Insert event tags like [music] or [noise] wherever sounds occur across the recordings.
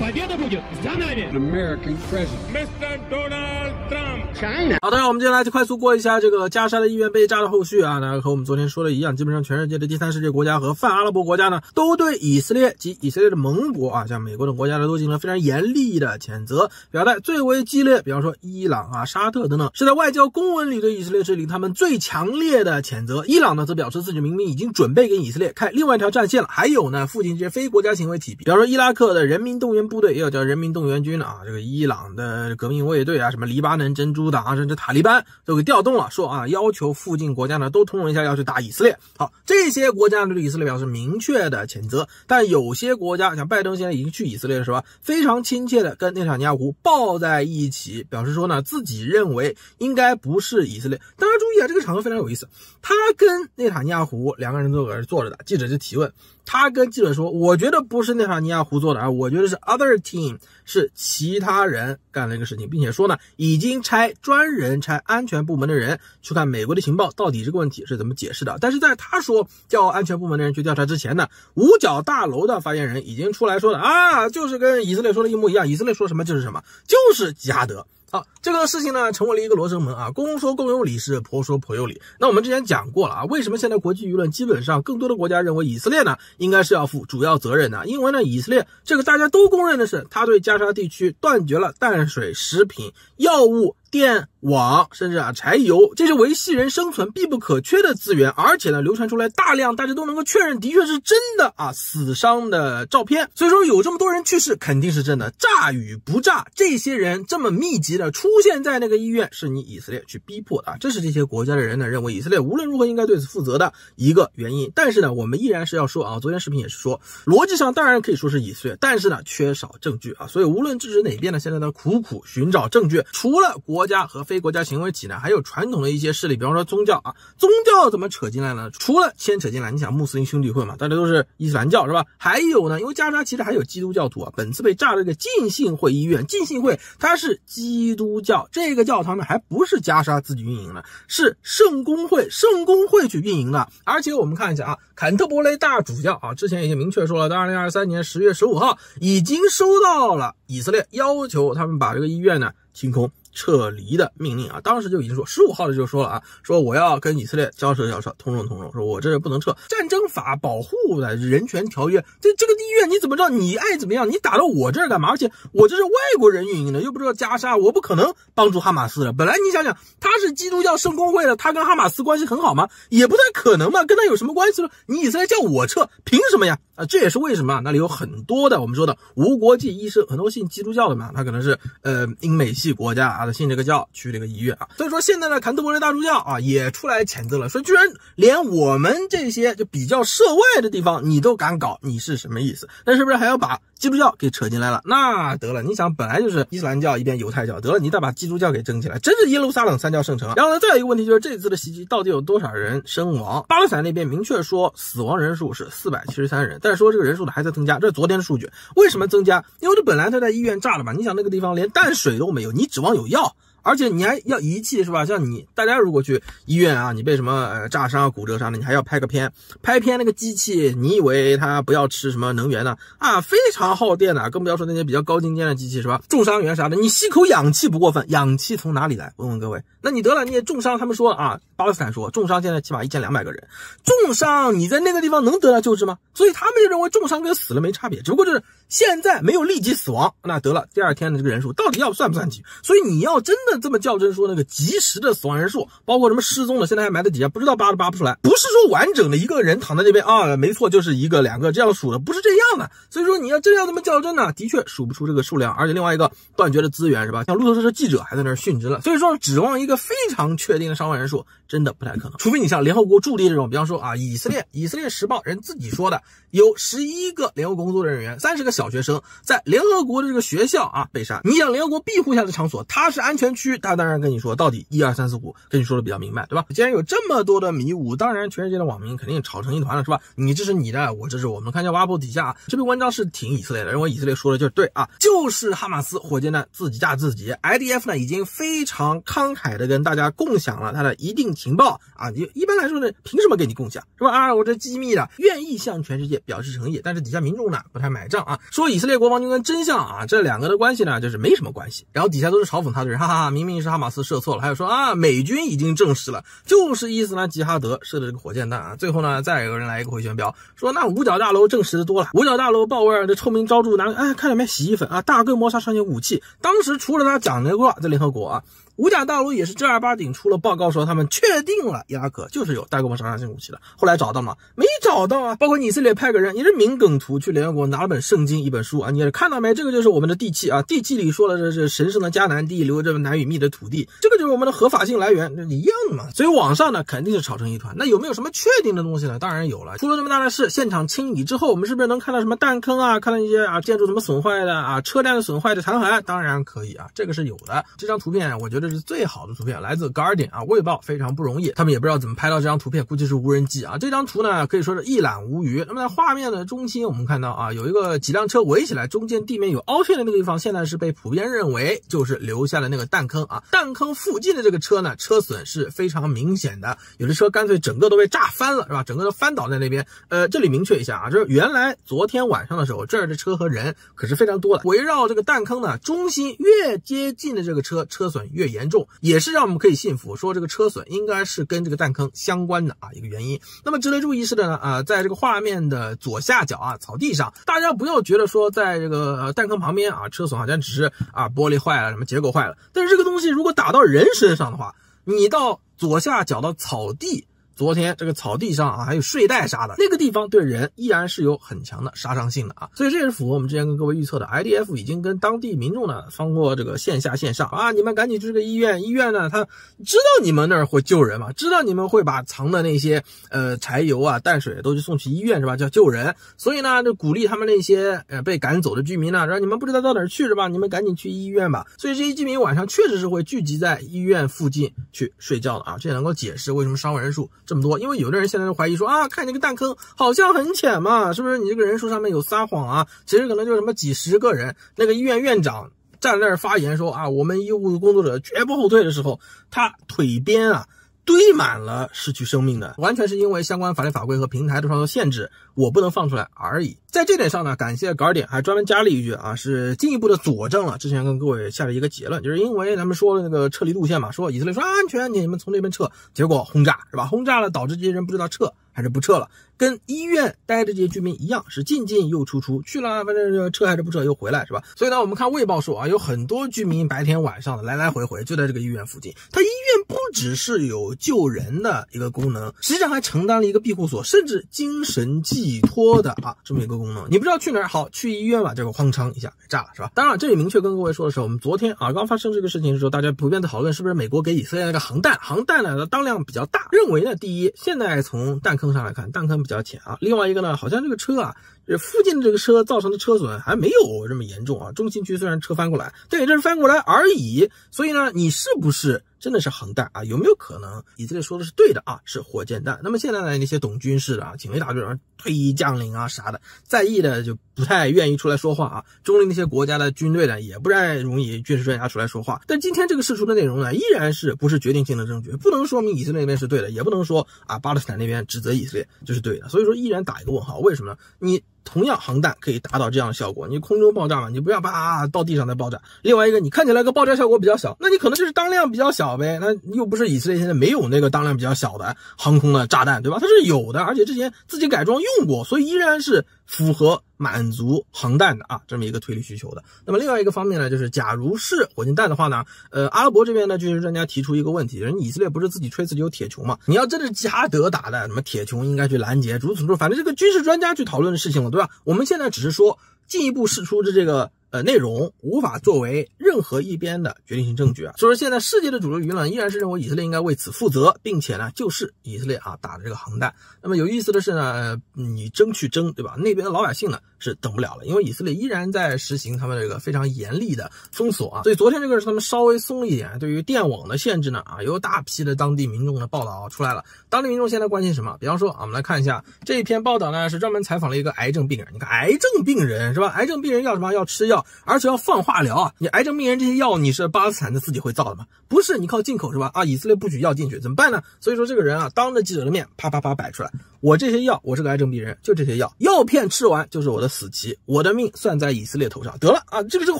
Победа будет за нами! American president. Mr. Donald Trump! China. 好的，让我们接下来就快速过一下这个加沙的医院被炸的后续啊。那和我们昨天说的一样，基本上全世界的第三世界国家和泛阿拉伯国家呢，都对以色列及以色列的盟国啊，像美国等国家呢，都进行了非常严厉的谴责，表态最为激烈。比方说伊朗啊、沙特等等，是在外交公文里对以色列势力他们最强烈的谴责。伊朗呢，则表示自己明明已经准备给以色列开另外一条战线了。还有呢，附近这些非国家行为体，比方说伊拉克的人民动员 部队，也有叫人民动员军的啊，这个伊朗的革命卫队啊，什么黎巴嫩珍珠党啊，甚至塔利班都给调动了，说啊，要求附近国家呢都通融一下，要去打以色列。好，这些国家对以色列表示明确的谴责，但有些国家像拜登现在已经去以色列了，是吧？非常亲切的跟内塔尼亚胡抱在一起，表示说呢，自己认为应该不是以色列。大家注意啊，这个场合非常有意思，他跟内塔尼亚胡两个人都搁这坐着的，记者就提问。他跟记者说：“我觉得不是内塔尼亚胡做的啊，我觉得是阿 Thirteen 是其他人干了一个事情，并且说呢，已经拆专人、拆安全部门的人去看美国的情报，到底这个问题是怎么解释的。但是在他说叫安全部门的人去调查之前呢，五角大楼的发言人已经出来说了啊，就是跟以色列说的一模一样，以色列说什么就是什么，就是吉哈德。”好，这个事情呢，成为了一个罗生门啊，公说公有理，是婆说婆有理。那我们之前讲过了啊，为什么现在国际舆论基本上更多的国家认为以色列呢，应该是要负主要责任的？因为呢，以色列这个大家都公认的是，他对加沙地区断绝了淡水、食品、药物。电网甚至啊柴油，这是维系人生存必不可缺的资源，而且呢流传出来大量大家都能够确认的确是真的啊死伤的照片，所以说有这么多人去世肯定是真的。炸与不炸，这些人这么密集的出现在那个医院，是你以色列去逼迫的啊，这是这些国家的人呢认为以色列无论如何应该对此负责的一个原因。但是呢，我们依然是要说啊，昨天视频也是说，逻辑上当然可以说是以色列，但是呢缺少证据啊，所以无论支持哪边呢，现在都苦苦寻找证据，除了国。国家和非国家行为体呢，还有传统的一些势力，比方说宗教啊，宗教怎么扯进来呢？除了牵扯进来，你想穆斯林兄弟会嘛，大家都是伊斯兰教是吧？还有呢，因为加沙其实还有基督教徒啊。本次被炸这个浸信会医院，浸信会它是基督教，这个教堂呢还不是加沙自己运营的，是圣公会，圣公会去运营的。而且我们看一下啊，坎特伯雷大主教啊，之前已经明确说了，在二零二三年十月十五号已经收到了以色列要求他们把这个医院呢清空。撤离的命令啊，当时就已经说，十五号的就说了啊，说我要跟以色列交涉交涉，通融通融，说我这不能撤，战争法保护的人权条约，这这个医院你怎么知道？你爱怎么样？你打到我这儿干嘛？而且我这是外国人运营的，又不知道加沙，我不可能帮助哈马斯的。本来你想想，他是基督教圣公会的，他跟哈马斯关系很好吗？也不太可能嘛，跟他有什么关系呢？你以色列叫我撤，凭什么呀？这也是为什么那里有很多的我们说的无国籍医生，很多信基督教的嘛，他可能是呃英美系国家啊，他信这个教去这个医院啊，所以说现在呢，坎特伯雷大主教啊也出来谴责了，说居然连我们这些就比较涉外的地方你都敢搞，你是什么意思？那是不是还要把基督教给扯进来了？那得了，你想本来就是伊斯兰教一边犹太教，得了，你再把基督教给争起来，真是耶路撒冷三教圣城。然后呢，再有一个问题就是这次的袭击到底有多少人身亡？巴勒斯坦那边明确说死亡人数是四百七十三人。但是说这个人数呢还在增加，这是昨天的数据。为什么增加？因为这本来他在医院炸了嘛，你想那个地方连淡水都没有，你指望有药？而且你还要仪器是吧？像你大家如果去医院啊，你被什么呃炸伤、骨折啥的，你还要拍个片，拍片那个机器，你以为它不要吃什么能源呢？啊，非常耗电的，更不要说那些比较高精尖的机器是吧？重伤员啥的，你吸口氧气不过分，氧气从哪里来？问问各位，那你得了你也重伤，他们说啊，巴勒斯坦说重伤现在起码一千两百个人，重伤你在那个地方能得到救治吗？所以他们就认为重伤跟死了没差别，只不过就是现在没有立即死亡，那得了第二天的这个人数到底要算不算起？所以你要真的。这么较真说那个及时的死亡人数，包括什么失踪的，现在还埋在底下，不知道扒都扒不出来。不是说完整的一个人躺在这边啊，没错，就是一个两个这样数的，不是这样的。所以说你要真要这么较真呢，的确数不出这个数量。而且另外一个断绝的资源是吧？像路透社的记者还在那儿殉职了。所以说指望一个非常确定的伤亡人数，真的不太可能。除非你像联合国驻地这种，比方说啊，以色列，以色列时报人自己说的，有十一个联合国工作人员，三十个小学生在联合国的这个学校啊被杀。你想联合国庇护下的场所，它是安全区。他当然跟你说，到底一二三四五，跟你说的比较明白，对吧？既然有这么多的迷雾，当然全世界的网民肯定吵成一团了，是吧？你这是你的，我这是我们。看一下挖普底下这篇文章是挺以色列的，认为以色列说的就是对啊，就是哈马斯火箭弹自己炸自己。IDF 呢已经非常慷慨的跟大家共享了它的一定情报啊，你一般来说呢，凭什么给你共享？是吧？啊，我这机密的，愿意向全世界表示诚意，但是底下民众呢不太买账啊，说以色列国防军跟真相啊这两个的关系呢就是没什么关系，然后底下都是嘲讽他的人，哈哈哈，明明是哈马斯射错了，还有说啊美军已经证实了，就是伊斯兰吉哈德射的这个火箭弹啊，最后呢再有人来一个回旋镖，说那五角大楼证实的多了，五角大楼鲍威尔的臭名昭著，拿哎看见没洗衣粉啊，大规模杀伤性武器，当时除了他讲那个在联合国啊。五角大楼也是正儿八经出了报告说，他们确定了伊拉克就是有大规模杀伤性武器的。后来找到吗？没找到啊！包括以色列派个人也是明梗图去联合国拿了本圣经一本书啊，你看到没？这个就是我们的地契啊，地契里说了这是神圣的迦南地，留着难与密的土地，这个就是我们的合法性来源，这一样的嘛。所以网上呢肯定是吵成一团。那有没有什么确定的东西呢？当然有了。出了这么大的事，现场清理之后，我们是不是能看到什么弹坑啊？看到一些啊建筑什么损坏的啊，车辆损坏的残骸？当然可以啊，这个是有的。这张图片我觉得这是最好的图片。来自 Guardian 啊，卫报非常不容易，他们也不知道怎么拍到这张图片，估计是无人机啊。这张图呢可以说是一览无余。那么在画面的中心，我们看到啊，有一个几辆车围起来，中间地面有凹陷的那个地方，现在是被普遍认为就是留下了那个弹坑啊。弹坑附近的这个车呢，车损是非常明显的，有的车干脆整个都被炸翻了，是吧？整个都翻倒在那边。呃，这里明确一下啊，就是原来昨天晚上的时候，这儿的车和人可是非常多的，围绕这个弹坑呢，中心越接近的这个车车损越严重，也是让。我们可以信服说这个车损应该是跟这个弹坑相关的啊一个原因。那么值得注意是的呢啊，在这个画面的左下角啊草地上，大家不要觉得说在这个弹坑旁边啊车损好像只是啊玻璃坏了什么结构坏了，但是这个东西如果打到人身上的话，你到左下角的草地。昨天这个草地上啊，还有睡袋啥的，那个地方对人依然是有很强的杀伤性的啊，所以这也是符合我们之前跟各位预测的。IDF 已经跟当地民众呢，通过这个线下线上啊，你们赶紧去这个医院，医院呢他知道你们那儿会救人嘛，知道你们会把藏的那些呃柴油啊、淡水都去送去医院是吧？叫救人，所以呢就鼓励他们那些呃被赶走的居民呢，让你们不知道到哪儿去是吧？你们赶紧去医院吧。所以这些居民晚上确实是会聚集在医院附近去睡觉的啊，这也能够解释为什么伤亡人数。这么多，因为有的人现在就怀疑说啊，看这个弹坑好像很浅嘛，是不是你这个人数上面有撒谎啊？其实可能就什么几十个人。那个医院院长站在那儿发言说啊，我们医务工作者绝不后退的时候，他腿边啊。堆满了失去生命的，完全是因为相关法律法规和平台的创作限制，我不能放出来而已。在这点上呢，感谢搞点还专门加了一句啊，是进一步的佐证了之前跟各位下的一个结论，就是因为咱们说了那个撤离路线嘛，说以色列说安全，你们从那边撤，结果轰炸是吧？轰炸了，导致这些人不知道撤。还是不撤了，跟医院待的这些居民一样，是进进又出出去了，反正撤还是不撤又回来，是吧？所以呢，我们看卫报说啊，有很多居民白天晚上的来来回回就在这个医院附近。他医院不只是有救人的一个功能，实际上还承担了一个庇护所，甚至精神寄托的啊这么一个功能。你不知道去哪儿好，去医院吧，结果哐当一下炸了，是吧？当然，这里明确跟各位说的是，我们昨天啊刚发生这个事情的时候，大家普遍的讨论是不是美国给以色列那个航弹，航弹呢当量比较大，认为呢，第一，现在从弹坑上来看，弹坑。比较浅啊，另外一个呢，好像这个车啊，这附近的这个车造成的车损还没有这么严重啊。中心区虽然车翻过来，对，这是翻过来而已。所以呢，你是不是真的是航弹啊？有没有可能以色列说的是对的啊？是火箭弹？那么现在呢，那些懂军事的啊，警卫大队长、退役将领啊啥的，在意的就不太愿意出来说话啊。中立那些国家的军队呢，也不太容易军事专家出来说话。但今天这个释出的内容呢，依然是不是决定性的证据，不能说明以色列那边是对的，也不能说啊巴勒斯坦那边指责以色列就是。对的，所以说依然打一个问号，为什么呢？你同样航弹可以达到这样的效果，你空中爆炸嘛，你不要啪到地上再爆炸。另外一个，你看起来个爆炸效果比较小，那你可能就是当量比较小呗。那又不是以色列现在没有那个当量比较小的航空的炸弹，对吧？它是有的，而且之前自己改装用过，所以依然是符合。满足航弹的啊这么一个推理需求的。那么另外一个方面呢，就是假如是火箭弹的话呢，呃，阿拉伯这边呢军事专家提出一个问题，人以色列不是自己吹自己有铁穹嘛？你要真的是加德打的，什么铁穹应该去拦截，如此说，反正这个军事专家去讨论的事情了，对吧？我们现在只是说进一步试出的这个。呃，内容无法作为任何一边的决定性证据啊，所以说现在世界的主流舆论依然是认为以色列应该为此负责，并且呢，就是以色列啊打的这个航弹。那么有意思的是呢，你争去争，对吧？那边的老百姓呢是等不了了，因为以色列依然在实行他们这个非常严厉的封锁啊，所以昨天这个是他们稍微松一点，对于电网的限制呢啊，有大批的当地民众的报道出来了。当地民众现在关心什么？比方说啊，我们来看一下这一篇报道呢，是专门采访了一个癌症病人。你看，癌症病人是吧？癌症病人要什么？要吃药，而且要放化疗啊！你癌症病人这些药，你是巴勒斯坦的自己会造的吗？不是，你靠进口是吧？啊，以色列不许药进去，怎么办呢？所以说这个人啊，当着记者的面啪啪啪摆出来。我这些药，我是个癌症病人，就这些药，药片吃完就是我的死期，我的命算在以色列头上。得了啊，这个这个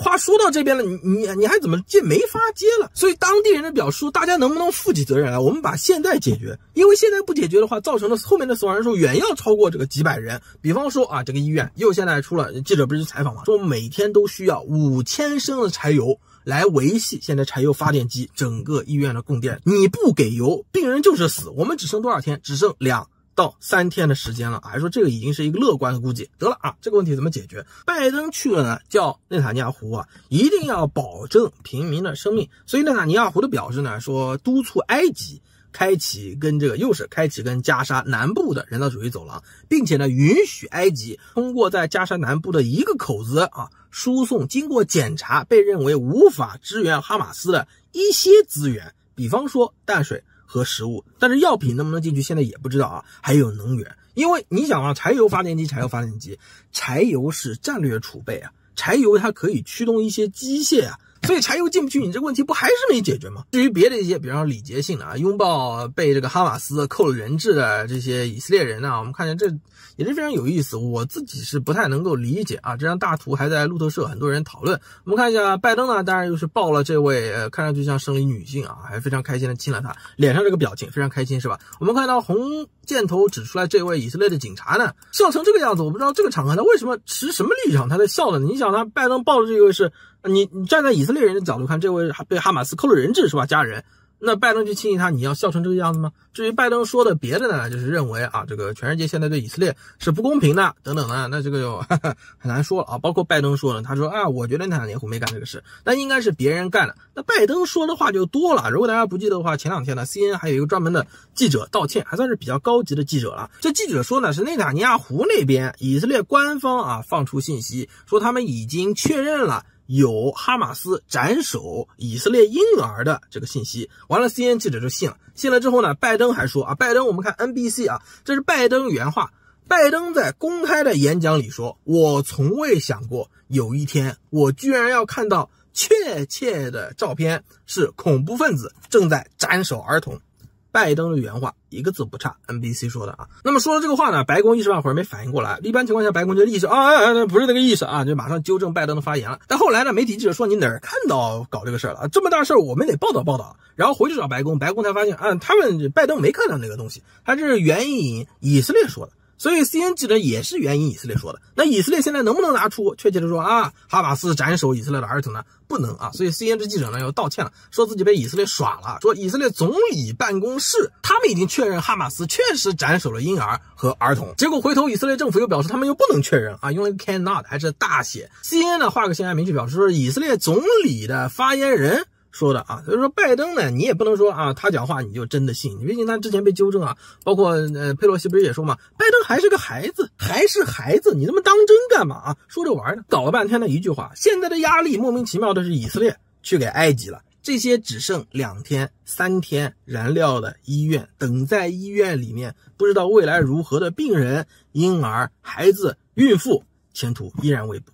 话说到这边了，你你你还怎么接？没法接了。所以当地人的表述，大家能不能负起责任来？我们把现在解决，因为现在不解决的话，造成的后面的死亡人数远要超过这个几百人。比方说啊，这个医院又现在出了记者不是去采访嘛，说每天都需要五千升的柴油来维系现在柴油发电机整个医院的供电。你不给油，病人就是死。我们只剩多少天？只剩两。到三天的时间了，还说这个已经是一个乐观的估计。得了啊，这个问题怎么解决？拜登去了呢，叫内塔尼亚胡啊，一定要保证平民的生命。所以内塔尼亚胡的表示呢，说督促埃及开启跟这个又是开启跟加沙南部的人道主义走廊，并且呢，允许埃及通过在加沙南部的一个口子啊，输送经过检查被认为无法支援哈马斯的一些资源，比方说淡水。和食物，但是药品能不能进去，现在也不知道啊。还有能源，因为你想啊，柴油发电机，柴油发电机，柴油是战略储备啊，柴油它可以驱动一些机械啊，所以柴油进不去，你这个问题不还是没解决吗？至于别的一些，比方说礼节性的啊，拥抱被这个哈马斯扣了人质的这些以色列人呢，我们看见这。也是非常有意思，我自己是不太能够理解啊。这张大图还在路透社很多人讨论。我们看一下拜登呢，当然又是抱了这位呃看上去像生理女性啊，还非常开心的亲了她，脸上这个表情非常开心是吧？我们看到红箭头指出来这位以色列的警察呢，笑成这个样子，我不知道这个场合他为什么持什么立场，他在笑呢？你想他拜登抱着这位是，你你站在以色列人的角度看，这位被哈马斯扣了人质是吧？家人。那拜登去亲近他，你要笑成这个样子吗？至于拜登说的别的呢，就是认为啊，这个全世界现在对以色列是不公平的，等等的，那这个就 [laughs] 很难说了啊。包括拜登说了，他说啊，我觉得纳坦尼胡没干这个事，那应该是别人干的。那拜登说的话就多了。如果大家不记得的话，前两天呢，CNN 还有一个专门的记者道歉，还算是比较高级的记者了。这记者说呢，是内塔尼亚胡那边以色列官方啊放出信息，说他们已经确认了。有哈马斯斩首以色列婴儿的这个信息，完了，CNN 记者就信了。信了之后呢，拜登还说啊，拜登，我们看 NBC 啊，这是拜登原话。拜登在公开的演讲里说：“我从未想过有一天，我居然要看到确切的照片，是恐怖分子正在斩首儿童。”拜登的原话一个字不差，NBC 说的啊。那么说了这个话呢，白宫一时半会儿没反应过来。一般情况下，白宫就意识啊，不是那个意思啊，就马上纠正拜登的发言了。但后来呢，媒体记者说你哪儿看到搞这个事儿了？这么大事儿，我们得报道报道。然后回去找白宫，白宫才发现啊，他们拜登没看到那个东西，他这是援引以色列说的。所以，CNN 记者也是援引以色列说的。那以色列现在能不能拿出确切的说啊，哈马斯斩首以色列的儿童呢？不能啊。所以，CNN 记者呢又道歉了，说自己被以色列耍了。说以色列总理办公室他们已经确认哈马斯确实斩首了婴儿和儿童。结果回头以色列政府又表示他们又不能确认啊，用了 cannot 还是大写。CNN 呢画个线，明确表示说以色列总理的发言人。说的啊，所以说拜登呢，你也不能说啊，他讲话你就真的信，你毕竟他之前被纠正啊，包括呃佩洛西不是也说嘛，拜登还是个孩子，还是孩子，你这么当真干嘛啊？说着玩呢，搞了半天的一句话，现在的压力莫名其妙的是以色列去给埃及了，这些只剩两天、三天燃料的医院，等在医院里面不知道未来如何的病人、婴儿、孩子、孕妇，前途依然未卜。